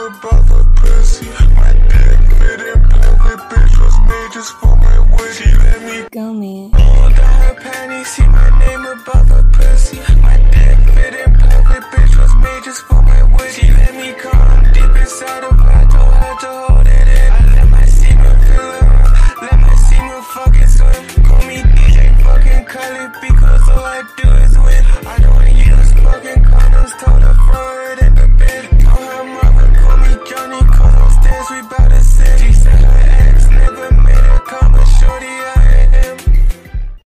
my brother pussy. My dick fit in perfect, bitch was made just for my wish. She let me go me. Pull down her panties, see my name above her pussy. My dick fit in perfect, bitch was made just for my wish. She let me come deep inside of her, told her to hold it in. I let my semen fill her, let my semen fucking swim. Call me DJ fucking Khaled because all I do is win. everybody